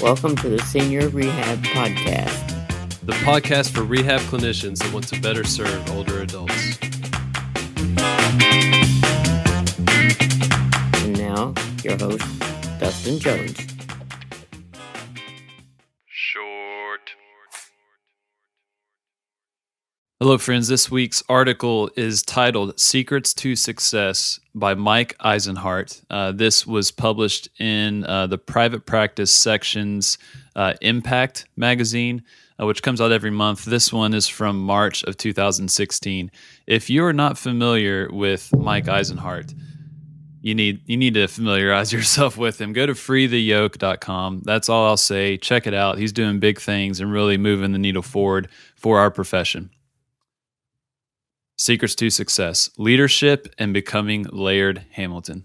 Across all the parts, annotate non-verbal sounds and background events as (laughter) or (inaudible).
Welcome to the Senior Rehab Podcast, the podcast for rehab clinicians that want to better serve older adults. And now, your host, Dustin Jones. Hello, friends. This week's article is titled Secrets to Success by Mike Eisenhart. Uh, this was published in uh, the private practice section's uh, Impact magazine, uh, which comes out every month. This one is from March of 2016. If you're not familiar with Mike Eisenhart, you need you need to familiarize (laughs) yourself with him. Go to freetheyoke.com. That's all I'll say. Check it out. He's doing big things and really moving the needle forward for our profession. Secrets to Success Leadership and Becoming Laird Hamilton.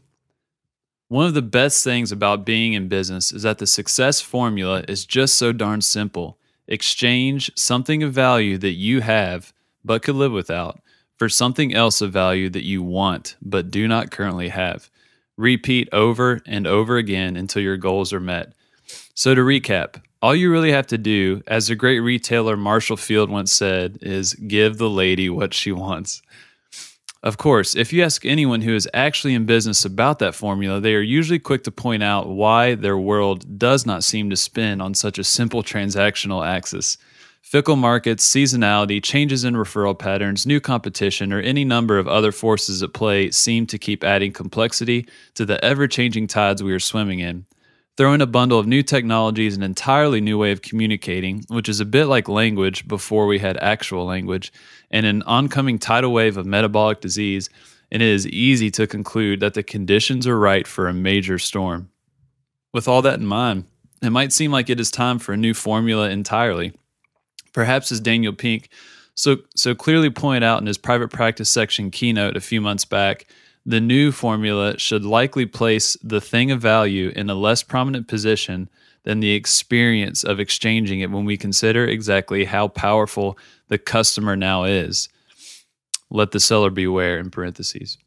One of the best things about being in business is that the success formula is just so darn simple. Exchange something of value that you have but could live without for something else of value that you want but do not currently have. Repeat over and over again until your goals are met. So, to recap, all you really have to do, as the great retailer Marshall Field once said, is give the lady what she wants. Of course, if you ask anyone who is actually in business about that formula, they are usually quick to point out why their world does not seem to spin on such a simple transactional axis. Fickle markets, seasonality, changes in referral patterns, new competition, or any number of other forces at play seem to keep adding complexity to the ever changing tides we are swimming in. Throw in a bundle of new technologies, an entirely new way of communicating, which is a bit like language before we had actual language, and an oncoming tidal wave of metabolic disease, and it is easy to conclude that the conditions are right for a major storm. With all that in mind, it might seem like it is time for a new formula entirely. Perhaps as Daniel Pink so, so clearly pointed out in his private practice section keynote a few months back, the new formula should likely place the thing of value in a less prominent position than the experience of exchanging it when we consider exactly how powerful the customer now is. Let the seller beware, in parentheses.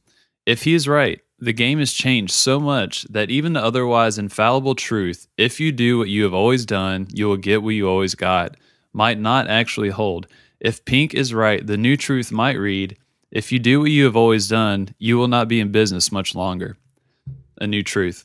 If he is right, the game has changed so much that even the otherwise infallible truth, if you do what you have always done, you will get what you always got, might not actually hold. If Pink is right, the new truth might read, if you do what you have always done, you will not be in business much longer. A new truth.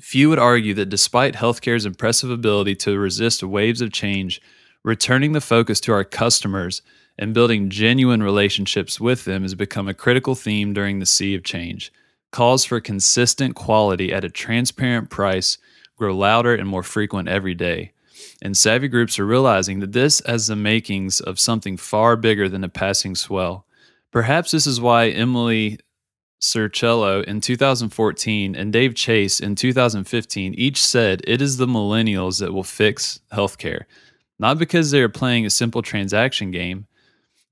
Few would argue that despite healthcare's impressive ability to resist waves of change, returning the focus to our customers and building genuine relationships with them has become a critical theme during the sea of change. Calls for consistent quality at a transparent price grow louder and more frequent every day. And savvy groups are realizing that this has the makings of something far bigger than a passing swell. Perhaps this is why Emily Cercello in 2014 and Dave Chase in 2015 each said it is the millennials that will fix healthcare. Not because they are playing a simple transaction game,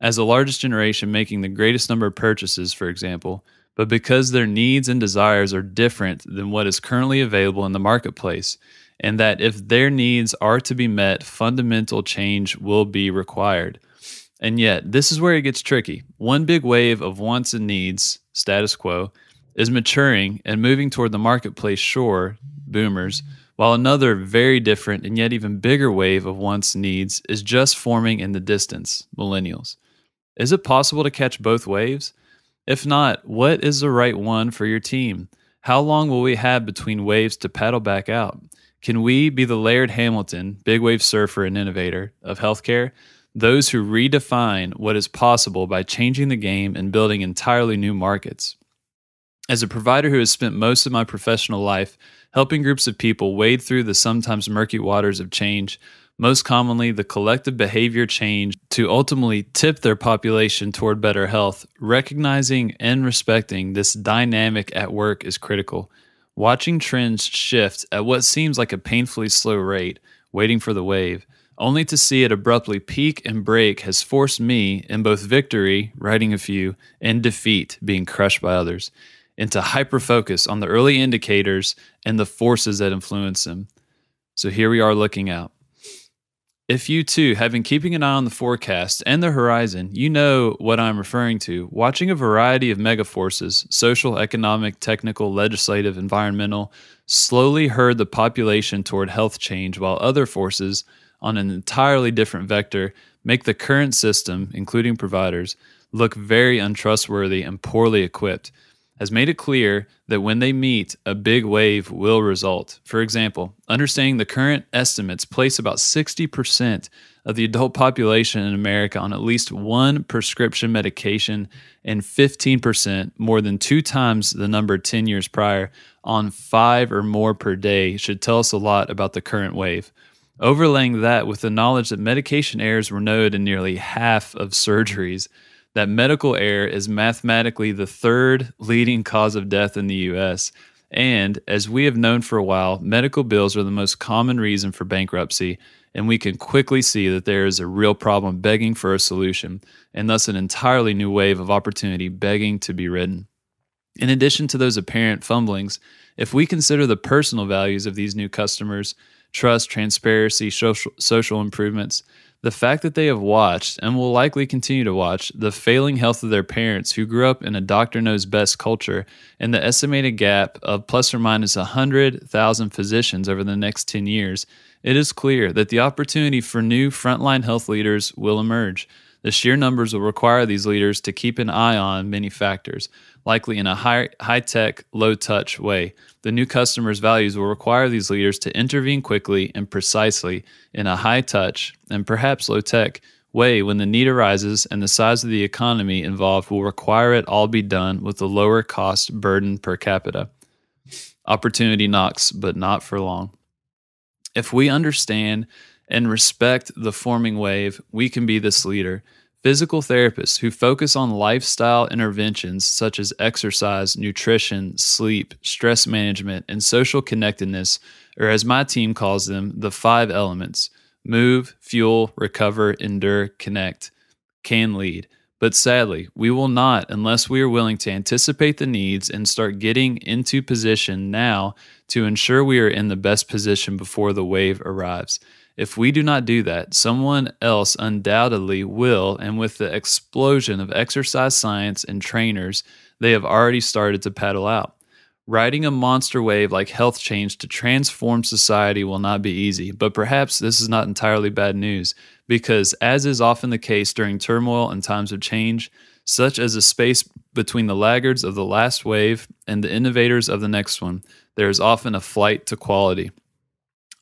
as the largest generation making the greatest number of purchases, for example, but because their needs and desires are different than what is currently available in the marketplace, and that if their needs are to be met, fundamental change will be required. And yet, this is where it gets tricky. One big wave of wants and needs, status quo, is maturing and moving toward the marketplace shore, boomers, while another very different and yet even bigger wave of wants and needs is just forming in the distance, millennials. Is it possible to catch both waves? If not, what is the right one for your team? How long will we have between waves to paddle back out? Can we be the Laird Hamilton, big wave surfer and innovator of healthcare? Those who redefine what is possible by changing the game and building entirely new markets. As a provider who has spent most of my professional life helping groups of people wade through the sometimes murky waters of change, most commonly the collective behavior change to ultimately tip their population toward better health, recognizing and respecting this dynamic at work is critical. Watching trends shift at what seems like a painfully slow rate, waiting for the wave, only to see it abruptly peak and break has forced me, in both victory, writing a few, and defeat, being crushed by others, into hyper focus on the early indicators and the forces that influence them. So here we are looking out. If you too have been keeping an eye on the forecast and the horizon, you know what I'm referring to. Watching a variety of mega forces social, economic, technical, legislative, environmental slowly herd the population toward health change, while other forces on an entirely different vector make the current system, including providers, look very untrustworthy and poorly equipped has made it clear that when they meet, a big wave will result. For example, understanding the current estimates place about 60% of the adult population in America on at least one prescription medication and 15%, more than two times the number 10 years prior, on five or more per day should tell us a lot about the current wave. Overlaying that with the knowledge that medication errors were noted in nearly half of surgeries that medical error is mathematically the third leading cause of death in the US. And as we have known for a while, medical bills are the most common reason for bankruptcy, and we can quickly see that there is a real problem begging for a solution, and thus an entirely new wave of opportunity begging to be ridden. In addition to those apparent fumblings, if we consider the personal values of these new customers, trust, transparency, social, social improvements, the fact that they have watched and will likely continue to watch the failing health of their parents who grew up in a doctor knows best culture and the estimated gap of plus or minus 100,000 physicians over the next 10 years, it is clear that the opportunity for new frontline health leaders will emerge. The sheer numbers will require these leaders to keep an eye on many factors, likely in a high, high tech, low touch way. The new customer's values will require these leaders to intervene quickly and precisely in a high touch and perhaps low tech way when the need arises and the size of the economy involved will require it all be done with a lower cost burden per capita. Opportunity knocks, but not for long. If we understand and respect the forming wave, we can be this leader. Physical therapists who focus on lifestyle interventions such as exercise, nutrition, sleep, stress management, and social connectedness, or as my team calls them, the five elements move, fuel, recover, endure, connect, can lead. But sadly, we will not unless we are willing to anticipate the needs and start getting into position now to ensure we are in the best position before the wave arrives. If we do not do that, someone else undoubtedly will, and with the explosion of exercise science and trainers, they have already started to paddle out. Riding a monster wave like health change to transform society will not be easy, but perhaps this is not entirely bad news, because as is often the case during turmoil and times of change, such as a space between the laggards of the last wave and the innovators of the next one, there is often a flight to quality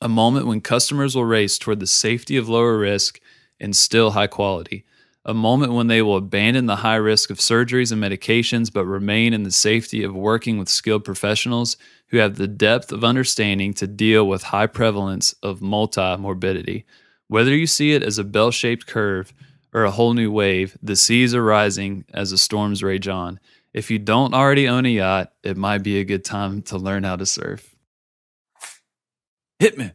a moment when customers will race toward the safety of lower risk and still high quality, a moment when they will abandon the high risk of surgeries and medications but remain in the safety of working with skilled professionals who have the depth of understanding to deal with high prevalence of multi-morbidity. Whether you see it as a bell shaped curve or a whole new wave, the seas are rising as the storms rage on. If you don't already own a yacht, it might be a good time to learn how to surf. Hit me.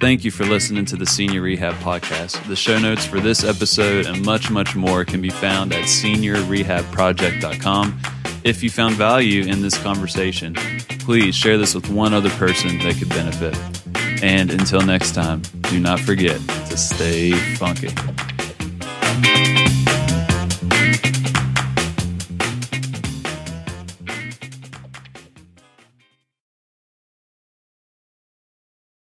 Thank you for listening to the Senior Rehab Podcast. The show notes for this episode and much, much more can be found at seniorrehabproject.com. If you found value in this conversation, please share this with one other person that could benefit. And until next time, do not forget to stay funky.